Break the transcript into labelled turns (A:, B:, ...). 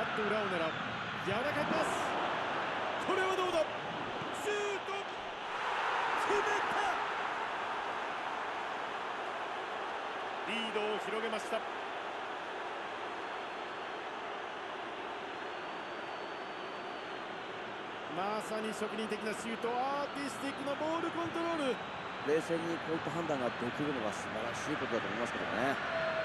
A: わっと裏を狙う柔らかいパスこれはどうだシュート決めた。リードを広げました。まさに職人的なシュート。アーティスティックなボールコントロール。
B: 冷静にこういった判断ができるのが素晴らしいことだと思いますけどね。